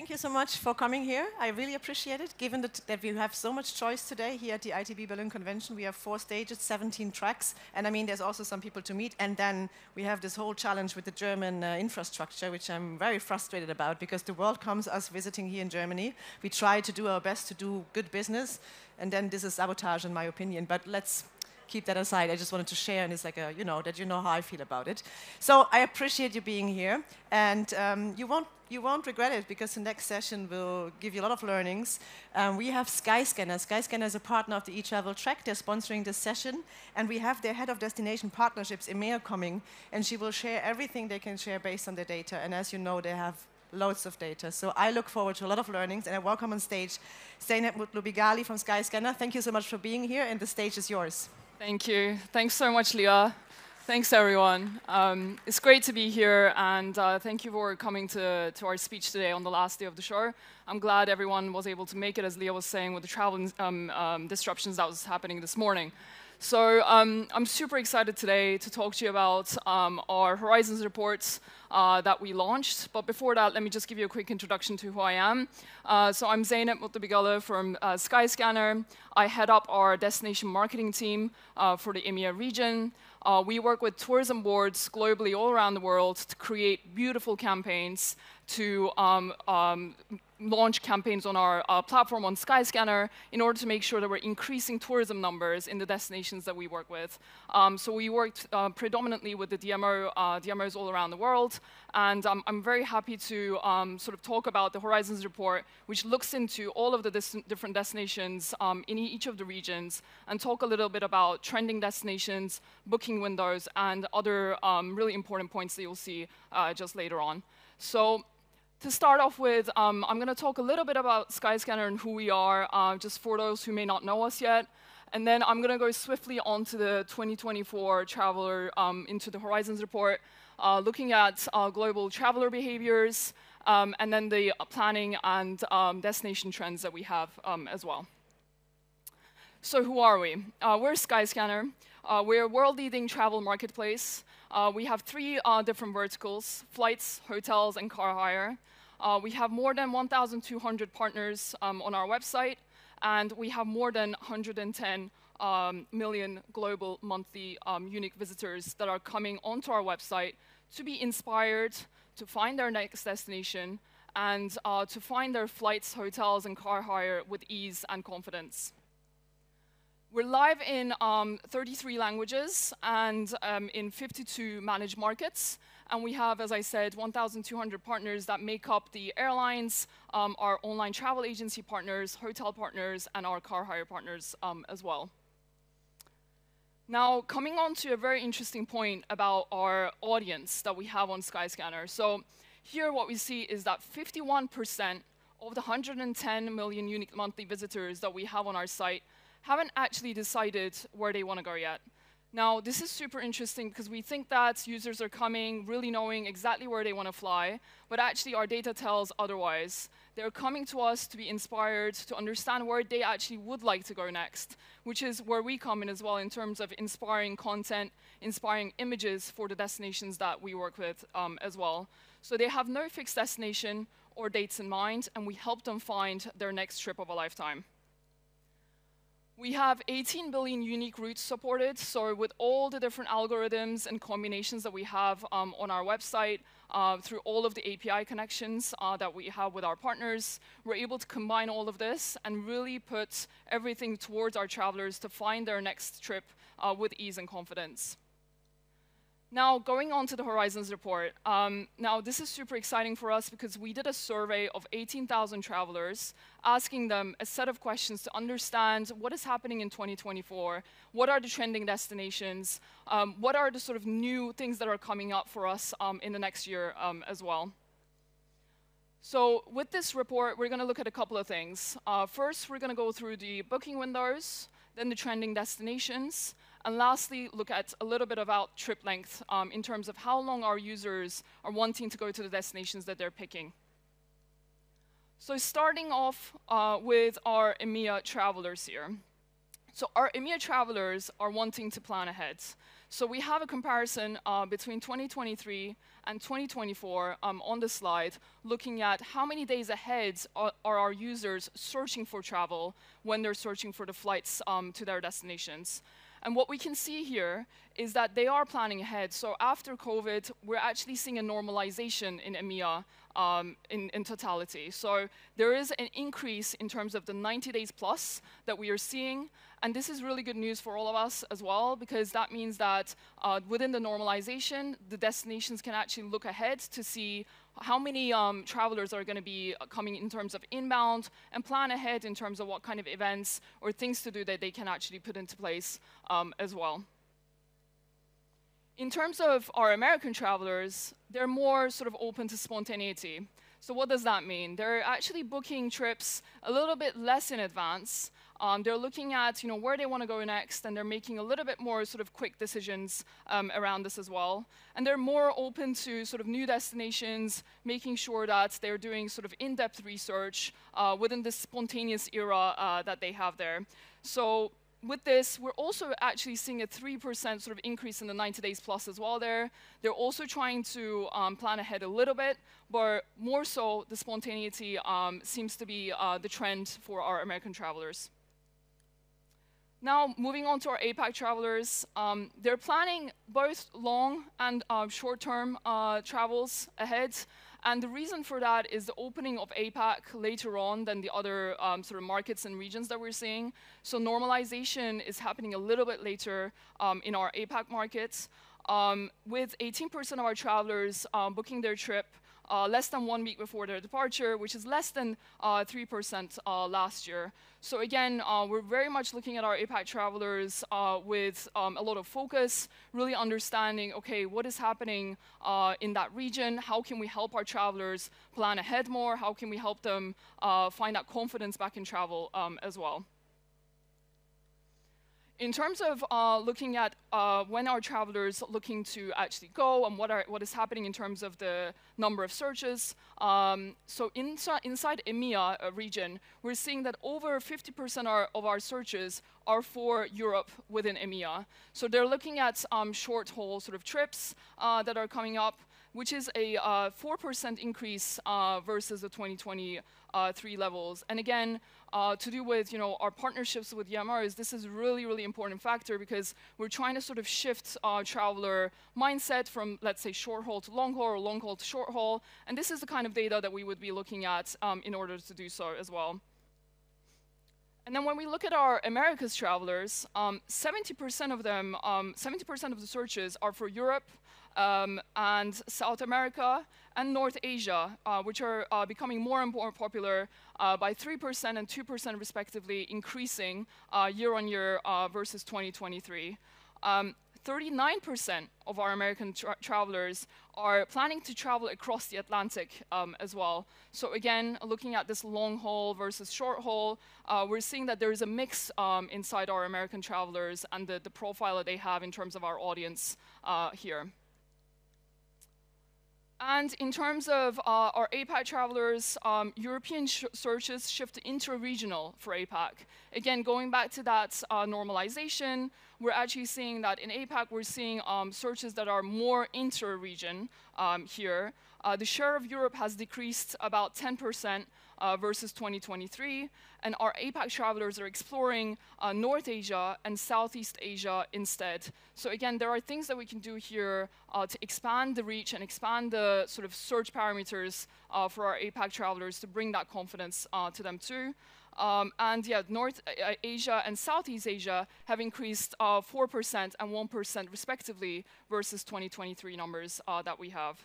Thank you so much for coming here. I really appreciate it, given that, that we have so much choice today here at the ITB Berlin Convention. We have four stages, 17 tracks, and I mean, there's also some people to meet. And then we have this whole challenge with the German uh, infrastructure, which I'm very frustrated about because the world comes us visiting here in Germany. We try to do our best to do good business, and then this is sabotage, in my opinion. But let's keep that aside. I just wanted to share, and it's like a, you know, that you know how I feel about it. So I appreciate you being here, and um, you won't you won't regret it because the next session will give you a lot of learnings. Um, we have Skyscanner. Skyscanner is a partner of the eTravel track. They're sponsoring this session. And we have their head of destination partnerships, Emea, coming. And she will share everything they can share based on their data. And as you know, they have loads of data. So I look forward to a lot of learnings. And I welcome on stage Zeynep Mutlubigali from Skyscanner. Thank you so much for being here. And the stage is yours. Thank you. Thanks so much, Leah. Thanks, everyone. Um, it's great to be here, and uh, thank you for coming to, to our speech today on the last day of the show. I'm glad everyone was able to make it, as Leah was saying, with the travel um, um, disruptions that was happening this morning. So um, I'm super excited today to talk to you about um, our Horizons reports uh, that we launched. But before that, let me just give you a quick introduction to who I am. Uh, so I'm Zeynep Mutlubigali from uh, Skyscanner. I head up our destination marketing team uh, for the EMEA region. Uh, we work with tourism boards globally all around the world to create beautiful campaigns to um, um, launch campaigns on our uh, platform on Skyscanner in order to make sure that we're increasing tourism numbers in the destinations that we work with. Um, so we worked uh, predominantly with the DMO, uh, DMOs all around the world, and um, I'm very happy to um, sort of talk about the Horizons report, which looks into all of the different destinations um, in each of the regions, and talk a little bit about trending destinations, booking windows, and other um, really important points that you'll see uh, just later on. So to start off with, um, I'm going to talk a little bit about Skyscanner and who we are, uh, just for those who may not know us yet. And then I'm going to go swiftly on to the 2024 Traveler um, into the Horizons report, uh, looking at uh, global traveler behaviors, um, and then the planning and um, destination trends that we have um, as well. So who are we? Uh, we're Skyscanner. Uh, we're a world-leading travel marketplace. Uh, we have three different verticals, flights, hotels, and car hire. Uh, we have more than 1,200 partners um, on our website, and we have more than 110 um, million global monthly um, unique visitors that are coming onto our website to be inspired, to find their next destination, and uh, to find their flights, hotels, and car hire with ease and confidence. We're live in um, 33 languages and um, in 52 managed markets. And we have, as I said, 1,200 partners that make up the airlines, um, our online travel agency partners, hotel partners, and our car hire partners um, as well. Now, coming on to a very interesting point about our audience that we have on Skyscanner. So here what we see is that 51% of the 110 million unique monthly visitors that we have on our site haven't actually decided where they want to go yet. Now, this is super interesting because we think that users are coming really knowing exactly where they want to fly, but actually our data tells otherwise. They're coming to us to be inspired, to understand where they actually would like to go next, which is where we come in as well in terms of inspiring content, inspiring images for the destinations that we work with um, as well. So they have no fixed destination or dates in mind, and we help them find their next trip of a lifetime. We have 18 billion unique routes supported, so with all the different algorithms and combinations that we have um, on our website, uh, through all of the API connections uh, that we have with our partners, we're able to combine all of this and really put everything towards our travelers to find their next trip uh, with ease and confidence. Now, going on to the Horizons report. Um, now, this is super exciting for us because we did a survey of 18,000 travelers, asking them a set of questions to understand what is happening in 2024, what are the trending destinations, um, what are the sort of new things that are coming up for us um, in the next year um, as well. So with this report, we're going to look at a couple of things. Uh, first, we're going to go through the booking windows, then the trending destinations, and lastly, look at a little bit about trip length um, in terms of how long our users are wanting to go to the destinations that they're picking. So starting off uh, with our EMEA travelers here. So our EMEA travelers are wanting to plan ahead. So we have a comparison uh, between 2023 and 2024 um, on the slide, looking at how many days ahead are, are, our users searching for travel when they're searching for the flights um, to their destinations. And what we can see here is that they are planning ahead. So after COVID, we're actually seeing a normalization in EMEA um, in, in, totality. So there is an increase in terms of the 90 days plus that we are seeing. And this is really good news for all of us as well, because that means that uh, within the normalization, the destinations can actually look ahead to see how many um, travelers are going to be coming in terms of inbound and plan ahead in terms of what kind of events or things to do that they can actually put into place um, as well. In terms of our American travelers, they're more sort of open to spontaneity. So what does that mean? They're actually booking trips a little bit less in advance, um, they're looking at you know, where they want to go next, and they're making a little bit more sort of quick decisions um, around this as well. And they're more open to sort of new destinations, making sure that they're doing sort of in-depth research uh, within this spontaneous era uh, that they have there. So with this, we're also actually seeing a 3% sort of increase in the 90 days plus as well there. They're also trying to um, plan ahead a little bit, but more so, the spontaneity um, seems to be uh, the trend for our American travelers. Now, moving on to our APAC travelers, um, they're planning both long and uh, short-term uh, travels ahead. And the reason for that is the opening of APAC later on than the other um, sort of markets and regions that we're seeing. So normalization is happening a little bit later um, in our APAC markets, um, with 18% of our travelers um, booking their trip uh, less than one week before their departure, which is less than 3% uh, uh, last year. So again, uh, we're very much looking at our APAC travelers uh, with um, a lot of focus, really understanding, okay, what is happening in that region? How can we help our travelers plan ahead more? How can we help them find that confidence back in travel um, as well? In terms of uh, looking at uh, when our travelers looking to actually go and what, are, what is happening in terms of the number of searches, um, so inside, inside EMEA uh, region, we're seeing that over 50% of our searches are for Europe within EMEA. So they're looking at um, short haul sort of trips uh, that are coming up, which is a 4% uh, increase uh, versus the 2023 levels. And again, uh, to do with you know, our partnerships with EMRs, this is a really, really important factor because we're trying to sort of shift our traveler mindset from, let's say, short haul to long haul or long haul to short haul. And this is the kind of data that we would be looking at um, in order to do so as well. And then when we look at our Americas travelers, 70% um, of them, 70% um, of the searches are for Europe, um, and South America and North Asia, uh, which are uh, becoming more and more popular uh, by 3% and 2% respectively, increasing uh, year on year uh, versus 2023. 39% um, of our American tra travelers are planning to travel across the Atlantic um, as well. So again, looking at this long haul versus short haul, uh, we're seeing that there is a mix um, inside our American travelers and the, the, profile that they have in terms of our audience here. And in terms of uh, our APAC travelers, um, European sh searches shift intra-regional for APAC. Again, going back to that uh, normalization, we're actually seeing that in APAC, we're seeing um, searches that are more inter-region um, here. Uh, the share of Europe has decreased about 10% uh, versus 2023, and our APAC travelers are exploring uh, North Asia and Southeast Asia instead. So again, there are things that we can do here uh, to expand the reach and expand the sort of search parameters uh, for our APAC travelers to bring that confidence uh, to them too. Um, and yeah, North uh, Asia and Southeast Asia have increased 4% and 1% respectively versus 2023 numbers that we have.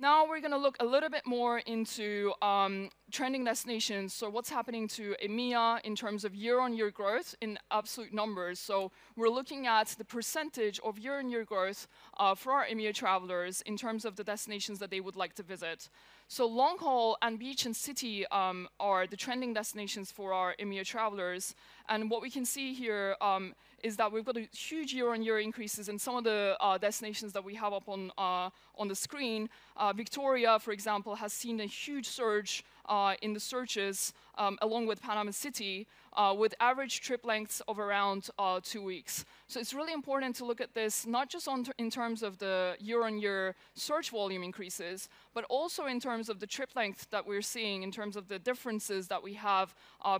Now we're going to look a little bit more into um, trending destinations. So what's happening to EMEA in terms of year-on-year -year growth in absolute numbers. So we're looking at the percentage of year-on-year -year growth uh, for our EMEA travelers in terms of the destinations that they would like to visit. So long haul and beach and city um, are the trending destinations for our EMEA travelers. And what we can see here um, is that we've got a huge year-on-year -year increases in some of the uh, destinations that we have up on, uh, on the screen. Uh, Victoria, for example, has seen a huge surge uh, in the searches um, along with Panama City uh, with average trip lengths of around two weeks. So it's really important to look at this not just in terms of the year-on-year -year search volume increases, but also in terms of the trip length that we're seeing in terms of the differences that we have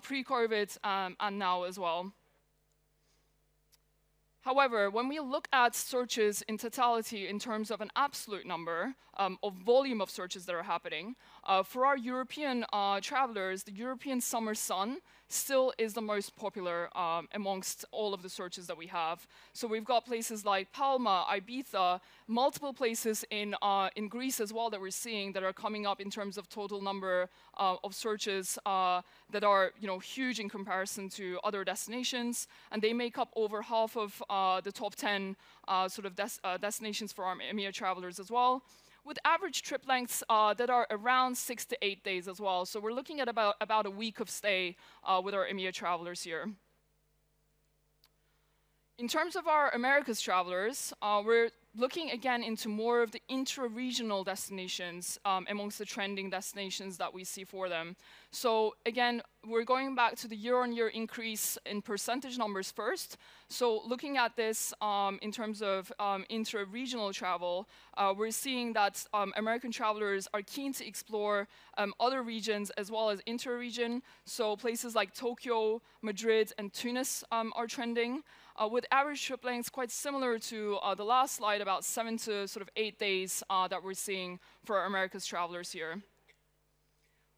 pre-COVID um, and now as well. However, when we look at searches in totality in terms of an absolute number um, of volume of searches that are happening, uh, for our European uh, travelers, the European summer sun still is the most popular um, amongst all of the searches that we have. So we've got places like Palma, Ibiza, multiple places in, uh, in Greece as well that we're seeing that are coming up in terms of total number uh, of searches uh, that are you know, huge in comparison to other destinations. And they make up over half of uh, the top 10 uh, sort of des uh, destinations for our EMEA travelers as well with average trip lengths uh, that are around six to eight days as well. So we're looking at about, about a week of stay uh, with our EMEA travelers here. In terms of our Americas travelers, uh, we're looking again into more of the intra-regional destinations um, amongst the trending destinations that we see for them. So again, we're going back to the year-on-year -year increase in percentage numbers first. So looking at this um, in terms of um, intra-regional travel, uh, we're seeing that um, American travelers are keen to explore um, other regions as well as inter-region. So places like Tokyo, Madrid, and Tunis um, are trending uh, with average trip lengths quite similar to uh, the last slide, about seven to sort of eight days uh, that we're seeing for Americas travelers here.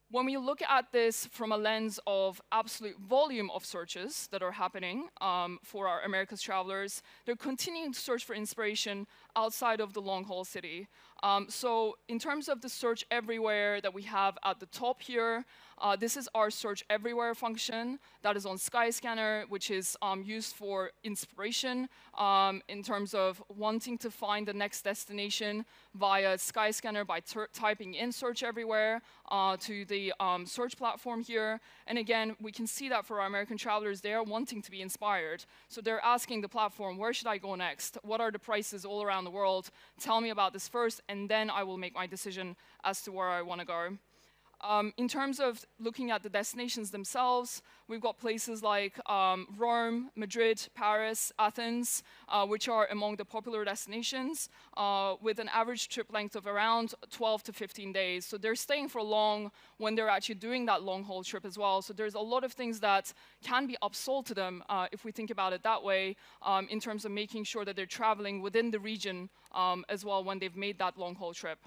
When we look at this from a lens of absolute volume of searches that are happening um, for our Americas travelers, they're continuing to search for inspiration outside of the long haul city. Um, so in terms of the search everywhere that we have at the top here, uh, this is our search everywhere function that is on Skyscanner, which is um, used for inspiration um, in terms of wanting to find the next destination via Skyscanner by typing in search everywhere uh, to the um, search platform here. And again, we can see that for our American travelers, they are wanting to be inspired. So they're asking the platform, where should I go next? What are the prices all around the world? Tell me about this first, and then I will make my decision as to where I want to go. Um, in terms of looking at the destinations themselves, we've got places like um, Rome, Madrid, Paris, Athens, uh, which are among the popular destinations, uh, with an average trip length of around 12 to 15 days. So they're staying for long when they're actually doing that long haul trip as well. So there's a lot of things that can be upsold to them, uh, if we think about it that way, um, in terms of making sure that they're traveling within the region um, as well when they've made that long haul trip.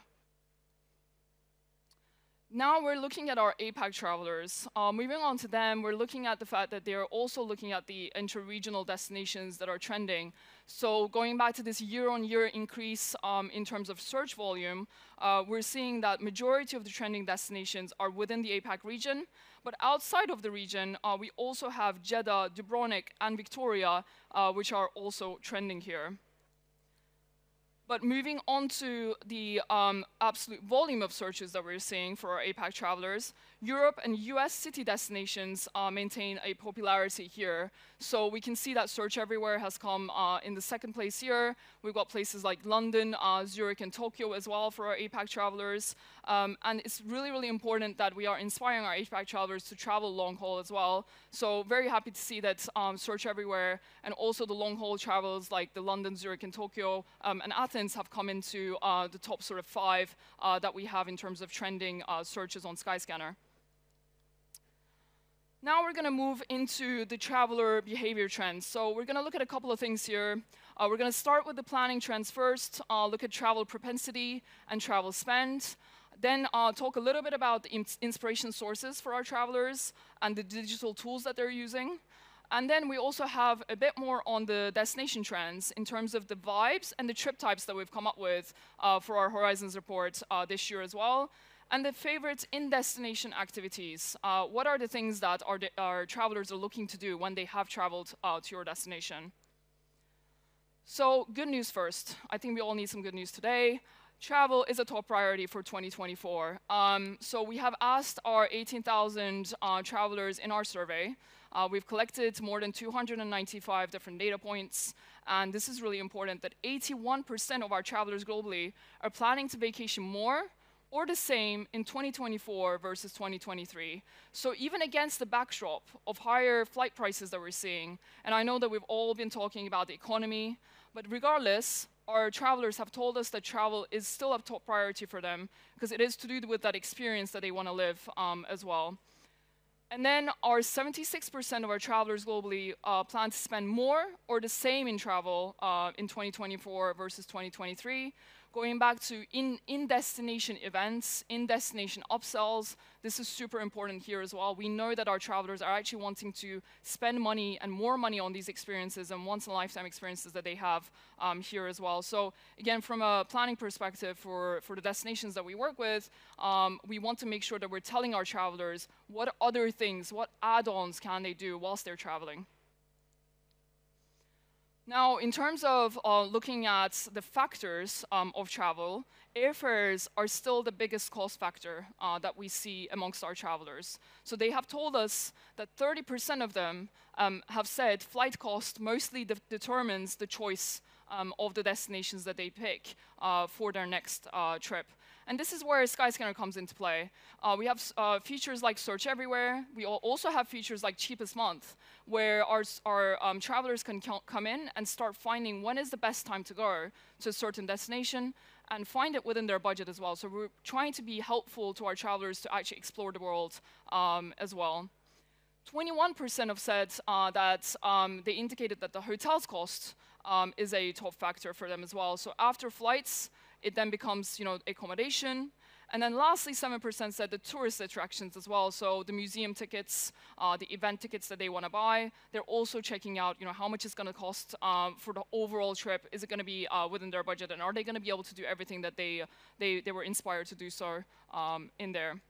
Now we're looking at our APAC travelers. Uh, moving on to them, we're looking at the fact that they're also looking at the inter-regional destinations that are trending. So going back to this year-on-year -year increase um, in terms of search volume, uh, we're seeing that majority of the trending destinations are within the APAC region. But outside of the region, uh, we also have Jeddah, Dubrovnik, and Victoria, uh, which are also trending here. But moving on to the um, absolute volume of searches that we're seeing for our APAC travelers, Europe and US city destinations uh, maintain a popularity here. So we can see that search everywhere has come uh, in the second place here. We've got places like London, uh, Zurich, and Tokyo as well for our APAC travelers. Um, and it's really, really important that we are inspiring our APAC travelers to travel long haul as well. So very happy to see that um, search everywhere and also the long haul travels like the London, Zurich, and Tokyo um, and Athens have come into uh, the top sort of five uh, that we have in terms of trending uh, searches on Skyscanner. Now we're going to move into the traveler behavior trends. So we're going to look at a couple of things here. Uh, we're going to start with the planning trends first, uh, look at travel propensity and travel spend, then uh, talk a little bit about the inspiration sources for our travelers and the digital tools that they're using. And then we also have a bit more on the destination trends in terms of the vibes and the trip types that we've come up with uh, for our Horizons report uh, this year as well and the favorite in-destination activities. Uh, what are the things that our, our, travelers are looking to do when they have traveled uh, to your destination? So good news first. I think we all need some good news today. Travel is a top priority for 2024. Um, so we have asked our 18,000 uh, travelers in our survey. Uh, we've collected more than 295 different data points, and this is really important that 81% of our travelers globally are planning to vacation more or the same in 2024 versus 2023. So even against the backdrop of higher flight prices that we're seeing, and I know that we've all been talking about the economy, but regardless, our travelers have told us that travel is still a top priority for them because it is to do with that experience that they want to live um, as well. And then our 76% of our travelers globally uh, plan to spend more or the same in travel uh, in 2024 versus 2023 going back to in, in destination events, in destination upsells, this is super important here as well. We know that our travelers are actually wanting to spend money and more money on these experiences and once in a lifetime experiences that they have um, here as well. So again, from a planning perspective for, for the destinations that we work with, um, we want to make sure that we're telling our travelers what other things, what add-ons can they do whilst they're traveling. Now, in terms of uh, looking at the factors um, of travel, airfares are still the biggest cost factor uh, that we see amongst our travelers. So they have told us that 30% of them um, have said flight cost mostly de determines the choice um, of the destinations that they pick uh, for their next uh, trip. And this is where Skyscanner comes into play. Uh, we have uh, features like Search Everywhere. We also have features like Cheapest Month, where our, our um, travelers can come in and start finding when is the best time to go to a certain destination and find it within their budget as well. So we're trying to be helpful to our travelers to actually explore the world um, as well. 21% have said uh, that um, they indicated that the hotel's cost um, is a top factor for them as well. So after flights, it then becomes, you know, accommodation. And then lastly, 7% said the tourist attractions as well. So the museum tickets, uh, the event tickets that they want to buy, they're also checking out, you know, how much it's going to cost um, for the overall trip. Is it going to be uh, within their budget? And are they going to be able to do everything that they, they, they were inspired to do so um, in there?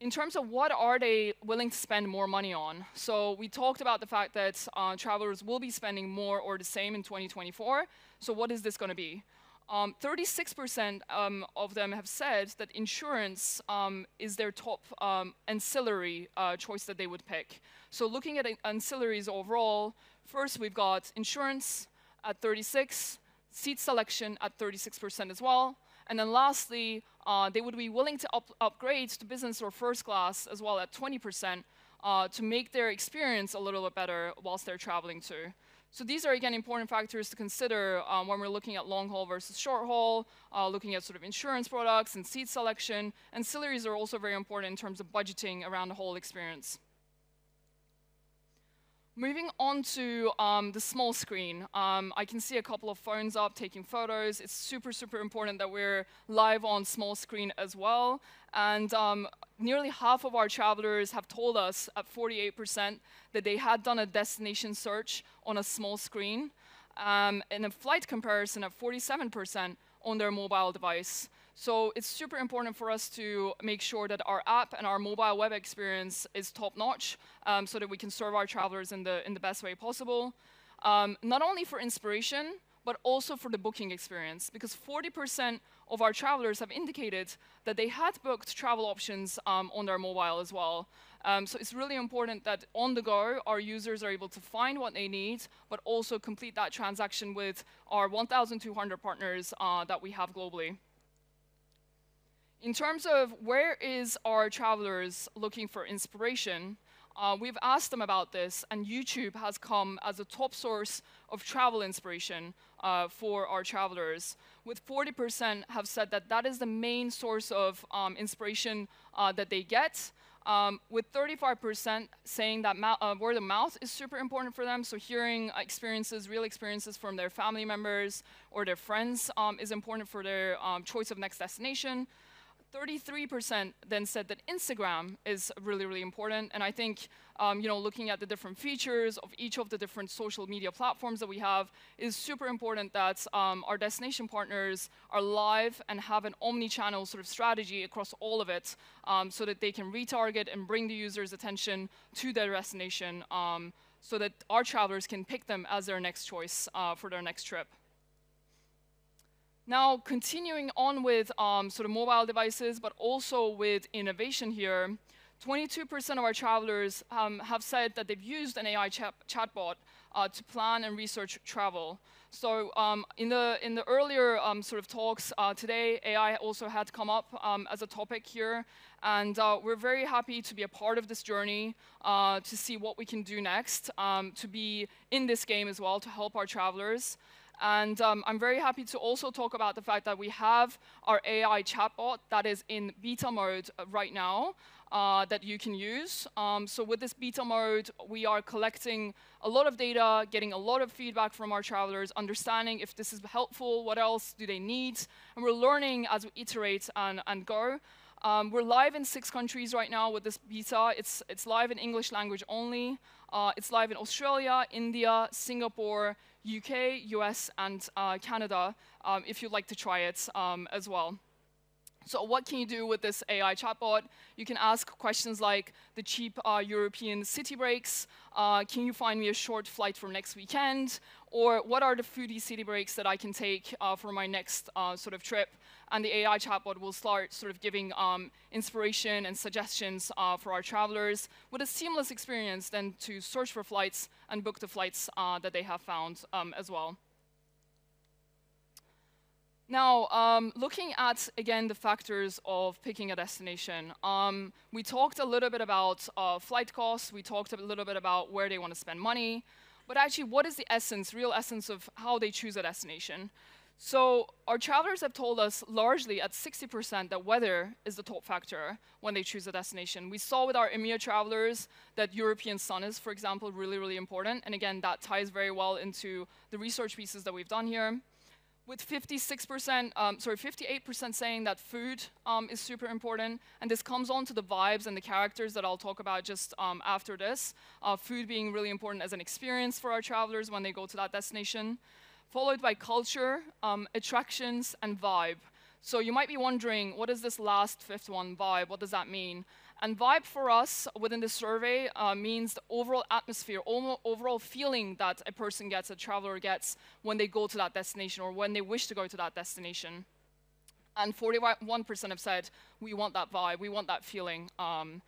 in terms of what are they willing to spend more money on, so we talked about the fact that uh, travelers will be spending more or the same in 2024. So what is this going to be? 36% um, um, of them have said that insurance um, is their top um, ancillary uh, choice that they would pick. So looking at ancillaries overall, first we've got insurance at 36, seat selection at 36% as well, and then lastly, uh, they would be willing to up upgrade to business or first class as well at 20% uh, to make their experience a little bit better whilst they're traveling too. So these are, again, important factors to consider um, when we're looking at long haul versus short haul, uh, looking at sort of insurance products and seat selection. Ancillaries are also very important in terms of budgeting around the whole experience. Moving on to um, the small screen, um, I can see a couple of phones up taking photos. It's super, super important that we're live on small screen as well. And um, nearly half of our travelers have told us at 48% that they had done a destination search on a small screen. Um, and a flight comparison at 47% on their mobile device. So it's super important for us to make sure that our app and our mobile web experience is top notch um, so that we can serve our travelers in the, in the best way possible. Um, not only for inspiration, but also for the booking experience, because 40% of our travelers have indicated that they had booked travel options um, on their mobile as well. Um, so it's really important that on the go, our users are able to find what they need, but also complete that transaction with our 1,200 partners uh, that we have globally. In terms of where is our travelers looking for inspiration, uh, we've asked them about this, and YouTube has come as a top source of travel inspiration uh, for our travelers. With 40% have said that that is the main source of um, inspiration uh, that they get. Um, with 35% saying that uh, word of mouth is super important for them, so hearing experiences, real experiences from their family members or their friends um, is important for their um, choice of next destination. 33% then said that Instagram is really, really important. And I think, um, you know, looking at the different features of each of the different social media platforms that we have is super important that um, our destination partners are live and have an omni-channel sort of strategy across all of it um, so that they can retarget and bring the user's attention to their destination um, so that our travelers can pick them as their next choice uh, for their next trip. Now, continuing on with um, sort of mobile devices, but also with innovation here, 22% of our travelers um, have said that they've used an AI chat chatbot uh, to plan and research travel. So um, in the in the earlier um, sort of talks uh, today, AI also had come up um, as a topic here, and uh, we're very happy to be a part of this journey uh, to see what we can do next, um, to be in this game as well to help our travelers. And um, I'm very happy to also talk about the fact that we have our AI chatbot that is in beta mode uh, right now uh, that you can use. Um, so with this beta mode, we are collecting a lot of data, getting a lot of feedback from our travelers, understanding if this is helpful, what else do they need, and we're learning as we iterate and, and go. Um, we're live in six countries right now with this beta. It's, it's live in English language only. Uh, it's live in Australia, India, Singapore, UK, US, and uh, Canada, um, if you'd like to try it um, as well. So what can you do with this AI chatbot? You can ask questions like the cheap uh, European city breaks, uh, can you find me a short flight for next weekend, or what are the foodie city breaks that I can take uh, for my next uh, sort of trip? And the AI chatbot will start sort of giving um, inspiration and suggestions uh, for our travelers with a seamless experience then to search for flights and book the flights uh, that they have found um, as well. Now, um, looking at, again, the factors of picking a destination, um, we talked a little bit about uh, flight costs, we talked a little bit about where they want to spend money, but actually, what is the essence, real essence of how they choose a destination? So our travelers have told us largely at 60% that weather is the top factor when they choose a destination. We saw with our EMEA travelers that European sun is, for example, really, really important. And again, that ties very well into the research pieces that we've done here with 56%, um, sorry, 58% saying that food um, is super important. And this comes on to the vibes and the characters that I'll talk about just um, after this. Uh, food being really important as an experience for our travelers when they go to that destination. Followed by culture, um, attractions, and vibe. So you might be wondering, what is this last fifth one, vibe? What does that mean? And vibe for us within the survey uh, means the overall atmosphere, overall feeling that a person gets, a traveler gets when they go to that destination or when they wish to go to that destination. And 41% have said, we want that vibe, we want that feeling. Um,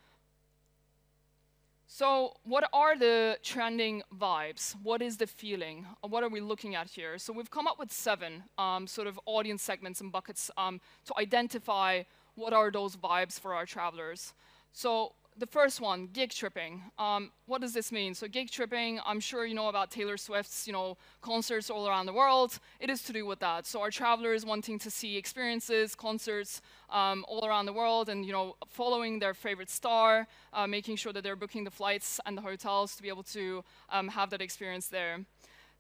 so what are the trending vibes? What is the feeling? What are we looking at here? So we've come up with seven um, sort of audience segments and buckets um, to identify what are those vibes for our travelers. So the first one, gig tripping. Um, what does this mean? So gig tripping, I'm sure you know about Taylor Swift's, you know, concerts all around the world. It is to do with that. So our travelers wanting to see experiences, concerts um, all around the world, and you know, following their favorite star, uh, making sure that they're booking the flights and the hotels to be able to um, have that experience there.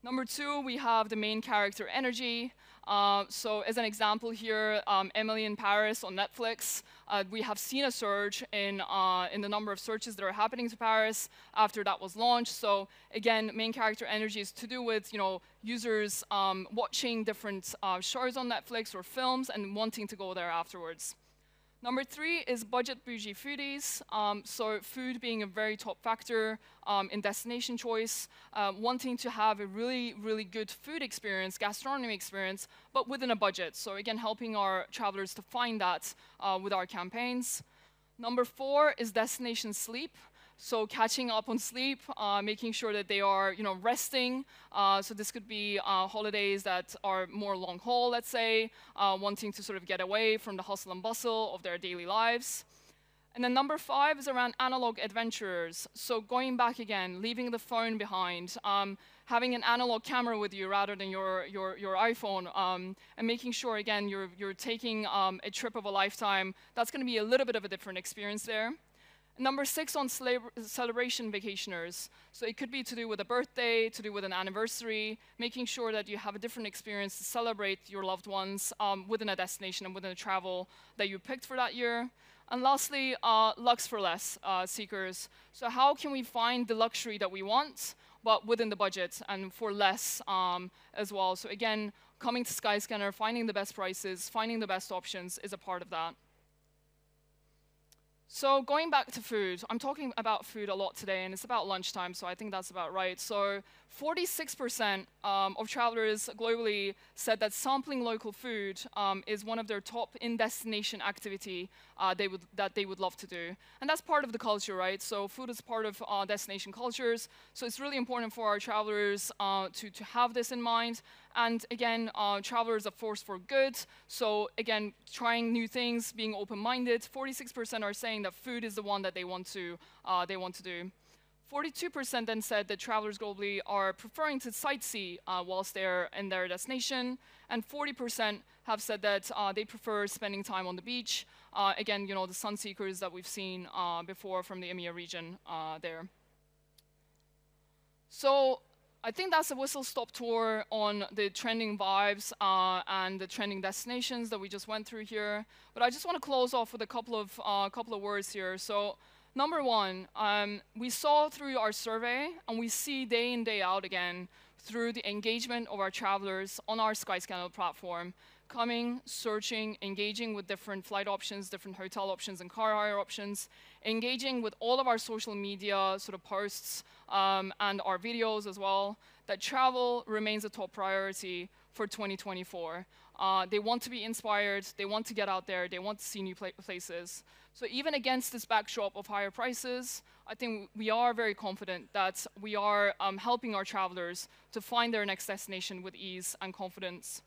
Number two, we have the main character energy. Uh, so as an example here, um, Emily in Paris on Netflix, uh, we have seen a surge in, uh, in the number of searches that are happening to Paris after that was launched. So again, main character energy is to do with you know, users um, watching different uh, shows on Netflix or films and wanting to go there afterwards. Number three is budget bougie foodies. Um, so food being a very top factor um, in destination choice, uh, wanting to have a really, really good food experience, gastronomy experience, but within a budget. So again, helping our travelers to find that uh, with our campaigns. Number four is destination sleep. So catching up on sleep, uh, making sure that they are, you know, resting. Uh, so this could be uh, holidays that are more long haul, let's say, uh, wanting to sort of get away from the hustle and bustle of their daily lives. And then number five is around analog adventurers. So going back again, leaving the phone behind, um, having an analog camera with you rather than your, your, your iPhone, um, and making sure, again, you're, you're taking um, a trip of a lifetime. That's going to be a little bit of a different experience there. Number six on celebration vacationers. So it could be to do with a birthday, to do with an anniversary, making sure that you have a different experience to celebrate your loved ones um, within a destination and within a travel that you picked for that year. And lastly, uh, lux for less uh, seekers. So how can we find the luxury that we want, but within the budget and for less um, as well? So again, coming to Skyscanner, finding the best prices, finding the best options is a part of that. So going back to food, I'm talking about food a lot today, and it's about lunchtime, so I think that's about right. So 46% um, of travelers globally said that sampling local food um, is one of their top in-destination activity uh, they would, that they would love to do. And that's part of the culture, right? So food is part of uh, destination cultures. So it's really important for our travelers uh, to, to have this in mind. And again, uh, travelers are force for good. So again, trying new things, being open-minded. 46% are saying that food is the one that they want to, uh, they want to do. 42% then said that travelers globally are preferring to sightsee uh, whilst they're in their destination, and 40% have said that uh, they prefer spending time on the beach. Uh, again, you know, the sun seekers that we've seen uh, before from the EMEA region uh, there. So I think that's a whistle-stop tour on the trending vibes uh, and the trending destinations that we just went through here. But I just want to close off with a couple of, couple of words here. So Number one, um, we saw through our survey, and we see day in, day out again, through the engagement of our travelers on our Skyscanner platform, coming, searching, engaging with different flight options, different hotel options, and car hire options, engaging with all of our social media sort of posts um, and our videos as well, that travel remains a top priority for 2024. Uh, they want to be inspired, they want to get out there, they want to see new places. So even against this backdrop of higher prices, I think we are very confident that we are um, helping our travelers to find their next destination with ease and confidence.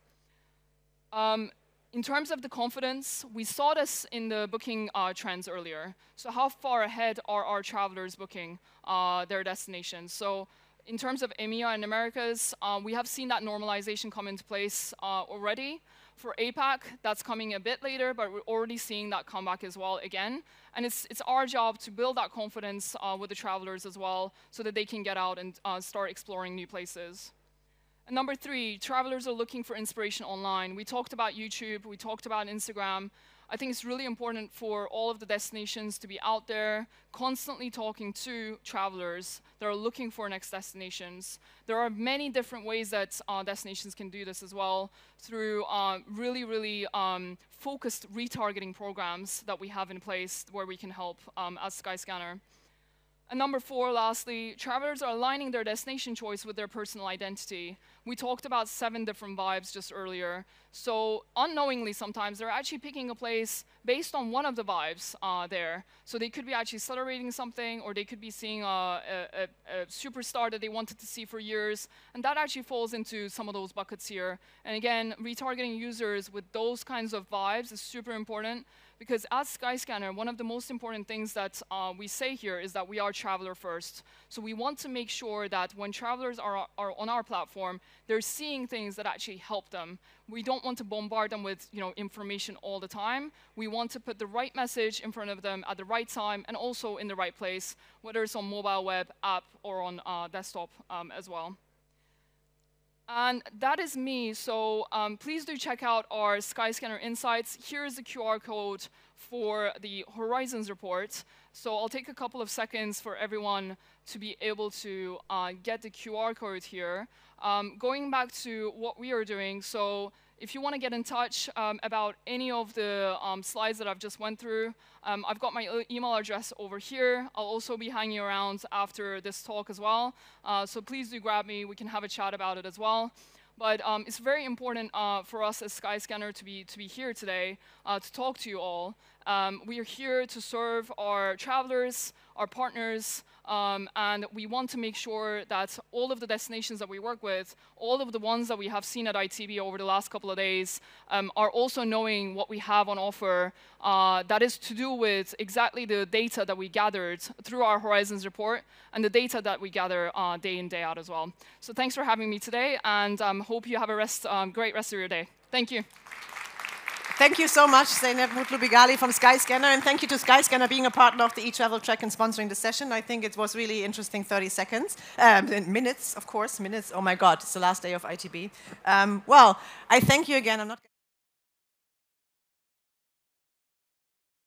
Um, in terms of the confidence, we saw this in the booking uh, trends earlier. So how far ahead are our travelers booking uh, their destinations? So in terms of EMEA and Americas, uh, we have seen that normalization come into place uh, already. For APAC, that's coming a bit later, but we're already seeing that come back as well again. And it's, it's our job to build that confidence uh, with the travelers as well so that they can get out and uh, start exploring new places. Number three, travelers are looking for inspiration online. We talked about YouTube, we talked about Instagram, I think it's really important for all of the destinations to be out there, constantly talking to travelers that are looking for next destinations. There are many different ways that uh, destinations can do this as well through uh, really, really um, focused retargeting programs that we have in place where we can help um, as Skyscanner. And number four, lastly, travelers are aligning their destination choice with their personal identity. We talked about seven different vibes just earlier. So unknowingly sometimes they're actually picking a place based on one of the vibes uh, there. So they could be actually celebrating something or they could be seeing a, a, a, superstar that they wanted to see for years. And that actually falls into some of those buckets here. And again, retargeting users with those kinds of vibes is super important because as Skyscanner, one of the most important things that uh, we say here is that we are traveler first. So we want to make sure that when travelers are, are on our platform, they're seeing things that actually help them. We don't want to bombard them with you know, information all the time. We want to put the right message in front of them at the right time and also in the right place, whether it's on mobile web, app, or on uh, desktop um, as well. And that is me, so um, please do check out our Skyscanner Insights. Here is the QR code for the Horizons report. So I'll take a couple of seconds for everyone to be able to uh, get the QR code here. Um, going back to what we are doing, so if you want to get in touch um, about any of the um, slides that I've just went through, um, I've got my email address over here. I'll also be hanging around after this talk as well. Uh, so please do grab me. We can have a chat about it as well. But um, it's very important uh, for us as Skyscanner to be, to be here today uh, to talk to you all. Um, we are here to serve our travelers, our partners, um, and we want to make sure that all of the destinations that we work with, all of the ones that we have seen at ITB over the last couple of days, um, are also knowing what we have on offer uh, that is to do with exactly the data that we gathered through our Horizons report and the data that we gather uh, day in, day out as well. So thanks for having me today, and um, hope you have a rest, um, great rest of your day. Thank you. Thank you so much, Zeynep Mutlu from Skyscanner, and thank you to Skyscanner being a partner of the eTravel Track and sponsoring the session. I think it was really interesting 30 seconds, um, minutes, of course, minutes. Oh my God, it's the last day of ITB. Um, well, I thank you again. I'm not